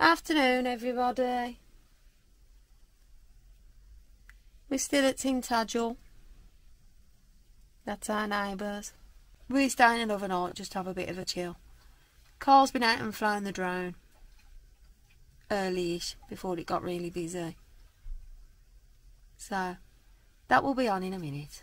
Afternoon, everybody. We're still at Tintagel. That's our neighbours. We're staying another night just to have a bit of a chill. Karl's been out and flying the drone. Early-ish, before it got really busy. So, that will be on in a minute.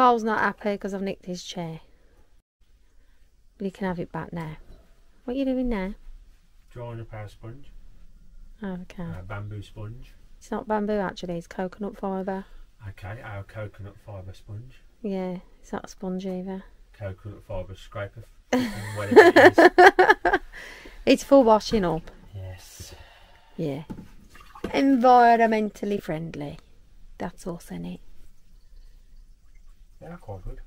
Karl's not happy because I've nicked his chair. But he can have it back now. What are you doing now? Drying up our sponge, Oh, okay. our bamboo sponge. It's not bamboo actually, it's coconut fibre. Okay, our coconut fibre sponge. Yeah, it's not a sponge either. Coconut fibre scraper. it is. For washing up. Yes. Yeah. Environmentally friendly. That's us in it. Quite good.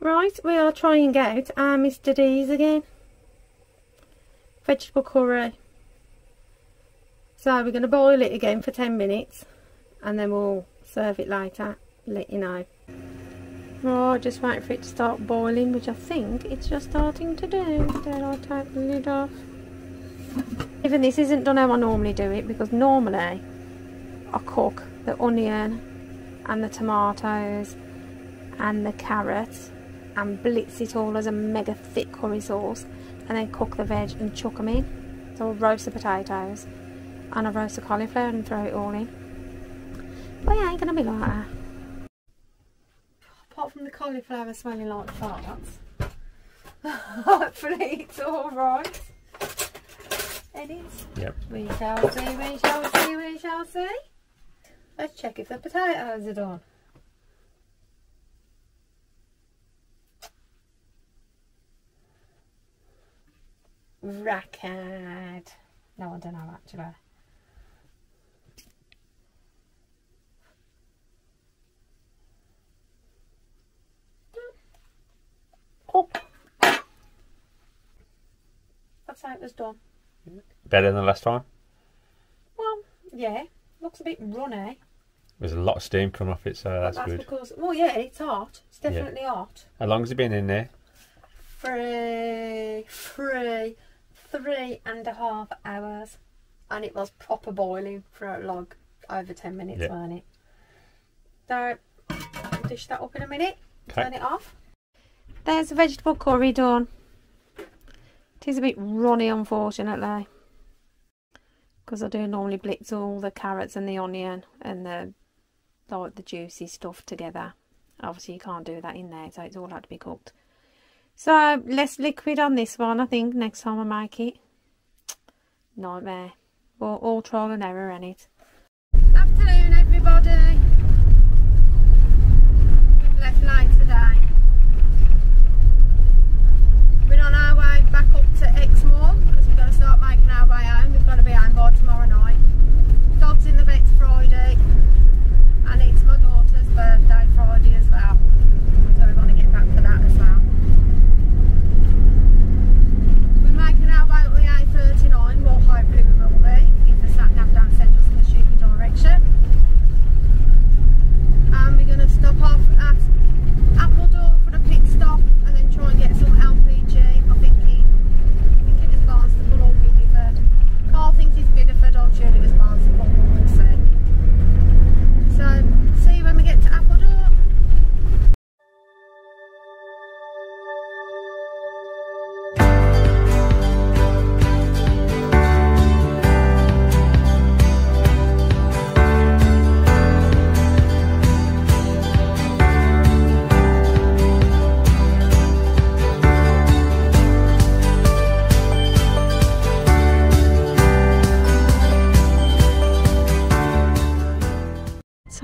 Right, we are trying out our Mr. D's again. Vegetable curry. So we're going to boil it again for 10 minutes and then we'll serve it later, let you know. Right, just waiting for it to start boiling, which I think it's just starting to do. Then I'll take the lid off. Even this isn't done how I normally do it because normally I cook the onion and the tomatoes and the carrots and blitz it all as a mega thick curry sauce and then cook the veg and chuck them in. So I'll roast the potatoes and I'll roast the cauliflower and throw it all in. But it ain't gonna be like that. Apart from the cauliflower smelling like farts. Hopefully it's alright. It is. Yep. We shall see, we shall see, we shall see. Let's check if the potatoes are done. Racket. No, I don't know actually. Oh. That's how it was done. Better than the last time. Well, yeah. Looks a bit runny. There's a lot of steam coming off it, so that's, that's good. because well yeah, it's hot. It's Yeah. definitely hot. How long has it been in there? Three three three and a half hours. And it was proper boiling for like over ten minutes, Yeah. wasn't it? So I'll dish that up in a minute. Turn it off. There's the vegetable curry done. It is a bit runny unfortunately. Because I do normally blitz all the carrots and the onion and the like the juicy stuff together. Obviously you can't do that in there, so it's all had to be cooked. So less liquid on this one, I think, next time I make it. Nightmare. But all trial and error in it.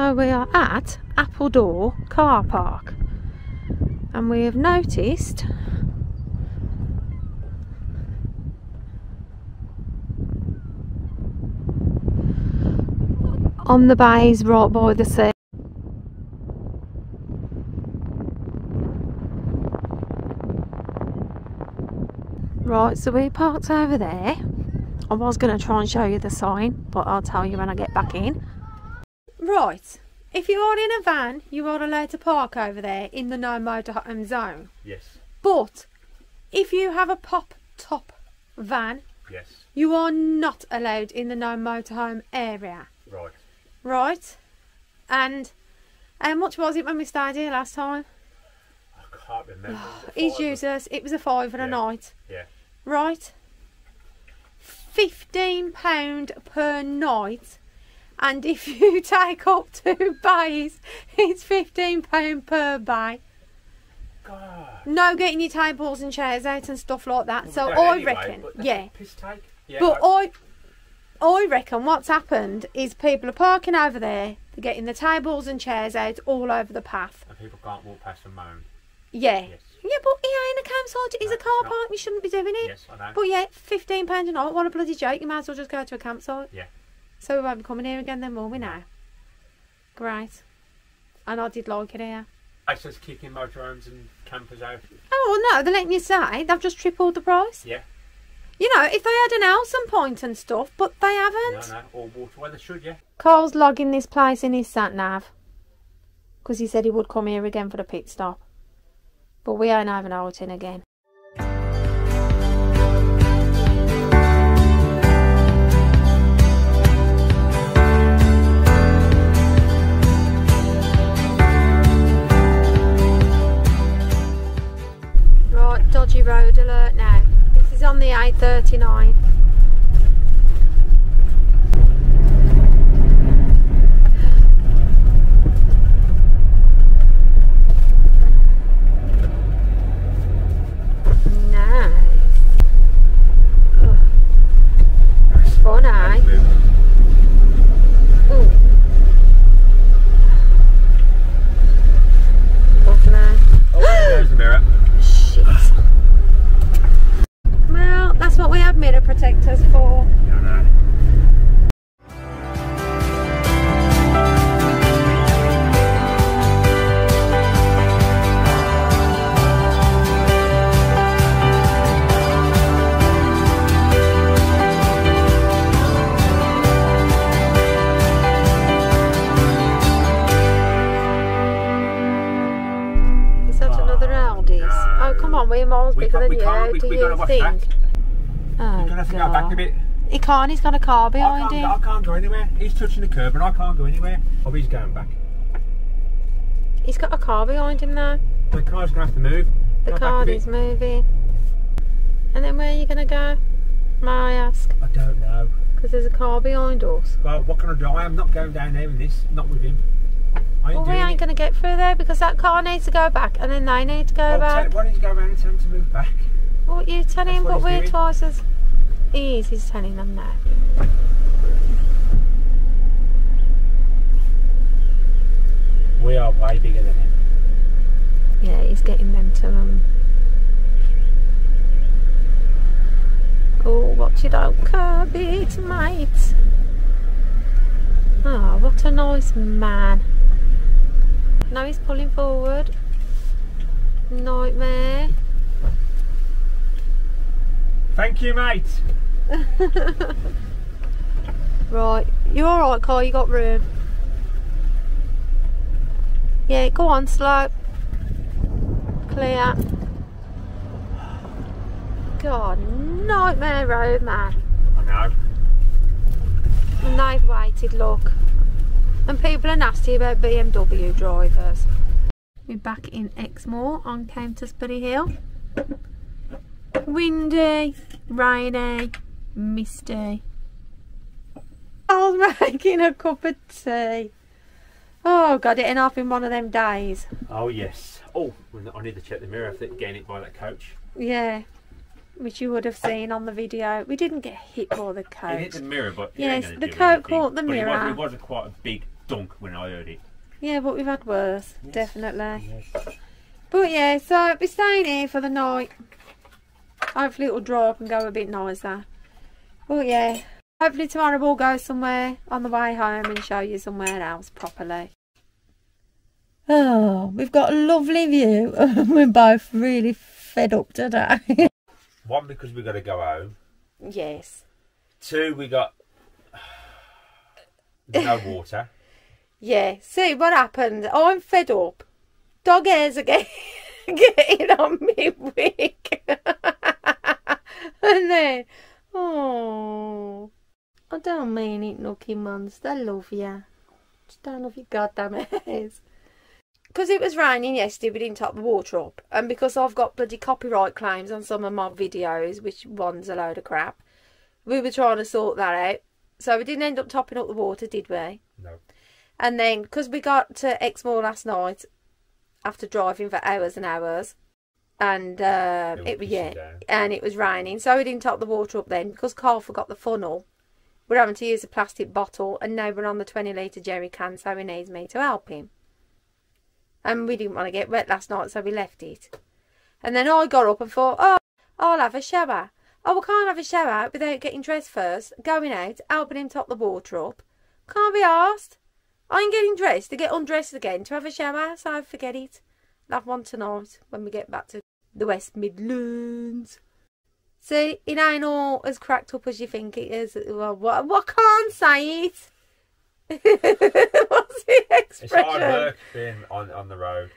So we are at Appledore car park and we have noticed on the bays right by the sea Right, so we parked over there. I was going to try and show you the sign, but I'll tell you when I get back in. Right, if you are in a van, you are allowed to park over there in the no motorhome zone. Yes. But if you have a pop top van, Yes. you are not allowed in the no motorhome area. Right. Right? And how much was it when we stayed here last time? I can't remember. He's Five used us. It was a five and a Yeah. night. Yeah. Right? Fifteen pound per night. And if you take up two bays, it's fifteen pound per bay. God. No getting your tables and chairs out and stuff like that. Well, so I anyway, reckon, but yeah. Yeah. But I- I, reckon what's happened is people are parking over there. They're getting the tables and chairs out all over the path. and people can't walk past and moan. Yeah. Yes. Yeah, but he ain't a campsite. It's No, a car park. You shouldn't be doing it. Yes, I know. But yeah, fifteen pound a night. What a bloody joke! You might as well just go to a campsite. Yeah. So we won't be coming here again then, will we now? Great. And I did like it here. I says kicking motorhomes and campers out. Oh well, no, they're letting you stay. They've just tripled the price. Yeah. You know, if they had an Elsan point and stuff, but they haven't. no. no, Or water. Well, they should, yeah. Karl's logging this place in his sat nav because he said he would come here again for the pit stop. But we ain't having outing again. 839. Think? Oh, You're gonna have to go back a bit. He can't, he's got a car I behind can't, him. I can't go anywhere. He's touching the curb and I can't go anywhere. Oh, he's going back. He's got a car behind him now. The car's going to have to move. The Go car is moving. And then where are you going to go? May I ask? I don't know. Because there's a car behind us. Well, what can I do? I am not going down there in this. Not with him. I ain't Well, we ain't going to get through there because that car needs to go back and then they need to go Well, back. tell, why don't you go around and tell him to move back? What you telling him, but what we're doing. twice as. He is, he's telling them that. We are way bigger than him. Yeah, he's getting them to um. Oh, watch it out, curb it, mate. Oh, what a nice man. Now he's pulling forward. Nightmare. Thank you, mate. Right, you're alright, Karl? You got room? Yeah, go on, slow. Clear. God, nightmare road, man. I know. And they've waited, look. And people are nasty about BMW drivers. We're back in Exmoor on Countisbury Hill. Windy, rainy, misty. I was making a cup of tea. Oh god, it ain't off in one of them days. Oh, yes. Oh, I need to check the mirror if they're getting hit by that coach. Yeah. Which you would have seen on the video. We didn't get hit by the It hit coach. the mirror, but Yes, the do coat caught the But it was, mirror. it was a quite a big dunk when I heard it. Yeah, but we've had worse, Yes. definitely. Yes. But yeah, so we're staying here for the night. Hopefully it'll dry up and go a bit nicer. But yeah, hopefully tomorrow we'll go somewhere on the way home and show you somewhere else properly. Oh, we've got a lovely view. we're both really fed up today. One because we've got to go home. yes. Two, we got no water. Yeah, see what happened? I'm fed up. Dog hairs are getting, getting on me wig. and then, oh, I don't mean it, Nookie Monster. I love you. Just don't love your goddamn hairs. Because it was raining yesterday, we didn't top the water up. And because I've got bloody copyright claims on some of my videos, which one's a load of crap, we were trying to sort that out. So we didn't end up topping up the water, did we? No. And then, because we got to Exmoor last night after driving for hours and hours, and um, It was it was yeah, down. and it was raining, so we didn't top the water up then because Karl forgot the funnel. We're having to use a plastic bottle, and now we're on the twenty litre jerry can, so he needs me to help him. And we didn't want to get wet last night, so we left it. And then I got up and thought, oh, I'll have a shower. Oh, we can't have a shower without getting dressed first, going out, helping him top the water up. Can't be asked. I ain't getting dressed to get undressed again to have a shower, so I forget it. I'll have one tonight when we get back to the West Midlands. See, it ain't all as cracked up as you think it is. Well, what, what can't say it? What's the It's hard work being on, on the road.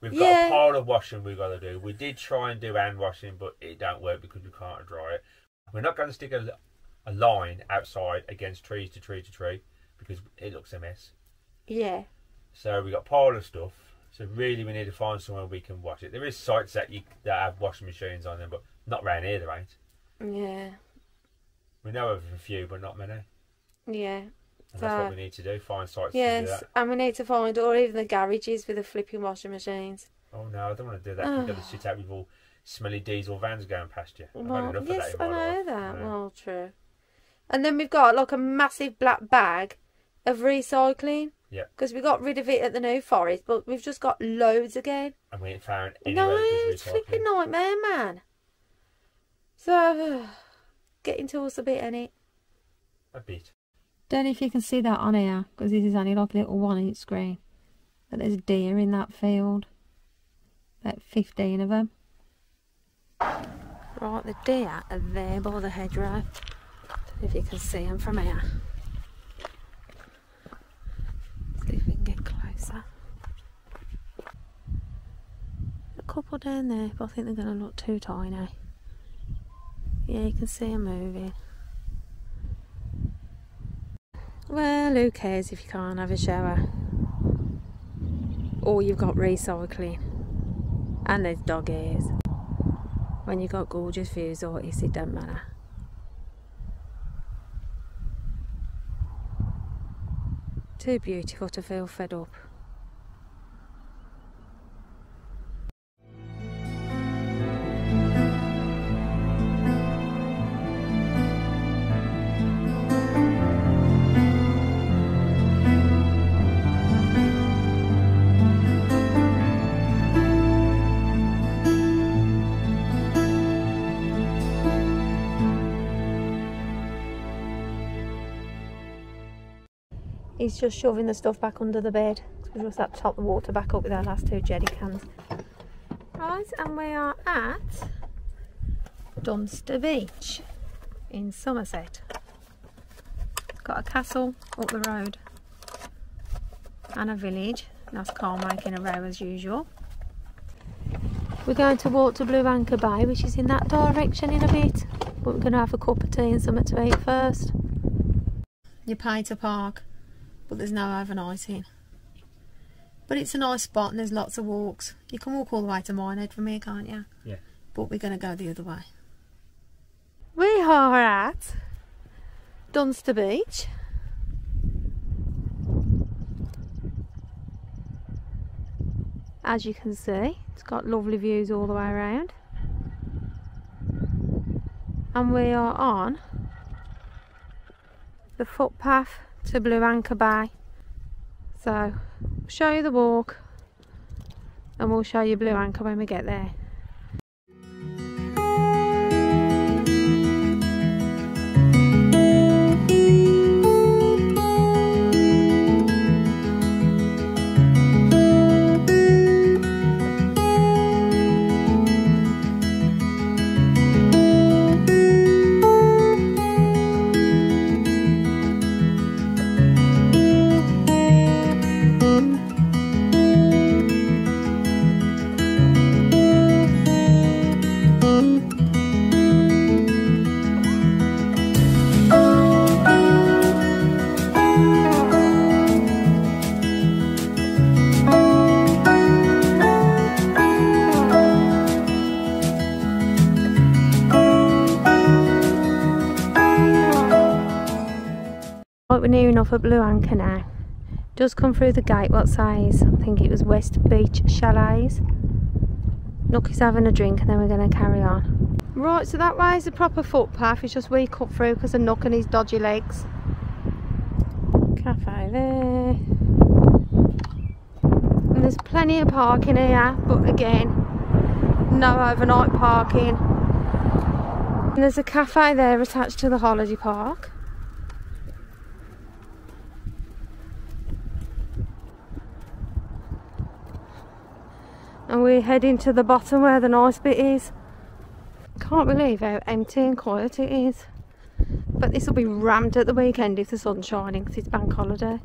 We've got Yeah. a pile of washing we've got to do. We did try and do hand washing, but it don't work because we can't dry it. We're not going to stick a, a line outside against tree to tree to tree because it looks a mess. Yeah, So we got a pile of stuff. So really, we need to find somewhere we can wash it. There is sites that you that have washing machines on them, but not round here. There ain't. yeah, We know of a few, but not many. And yeah. that's what we need to do. Find sites to do Yes, that. and we need to find, or even the garages with the flipping washing machines. Oh no, I don't want to do that. We've got to sit out with all smelly diesel vans going past you. I've Well, yes, I know life. that. Yeah. Well, true. And then we've got like a massive black bag of recycling. Yeah. Because we got rid of it at the New Forest, but we've just got loads again. and we ain't found No, anywhere that it's does flipping recycling. nightmare, man. So, getting to us a bit, ain't it? A bit. Don't know if you can see that on here, because this is only like a little one inch screen. But there's deer in that field. About 15 of them. Right, the deer are there by the hedgerow. Don't know if you can see them from here. See if we can get closer. A couple down there, but I think they're going to look too tiny. Yeah, you can see them moving. Well, who cares if you can't have a shower? Or you've got recycling. And there's dog ears. When you've got gorgeous views oh, or this, it don't matter. Too beautiful to feel fed up. He's just shoving the stuff back under the bed. We just had to top the water back up with our last two jerry cans. Right, and we are at Dunster Beach in Somerset. It's got a castle up the road and a village. That's Karl making a row as usual. We're going to walk to Blue Anchor Bay, which is in that direction in a bit. But we're going to have a cup of tea and something to eat first. You pay to park, but there's no overnighting. But it's a nice spot and there's lots of walks. You can walk all the way to Minehead from here, can't you? Yeah. But we're going to go the other way. We are at Dunster Beach. As you can see, it's got lovely views all the way around. And we are on the footpath to Blue Anchor Bay. So, show you the walk and we'll show you Blue Anchor when we get there. Enough at Blue Anchor now. Does come through the gate what size? I think it was West Beach Chalets. Nooky's having a drink and then we're going to carry on. Right, so that way is a proper footpath, it's just we cut through because of Nook and his dodgy legs. Cafe there. And there's plenty of parking here, but again, no overnight parking. And there's a cafe there attached to the holiday park. And we're heading to the bottom where the nice bit is. Can't believe how empty and quiet it is. But this will be rammed at the weekend if the sun's shining because it's bank holiday.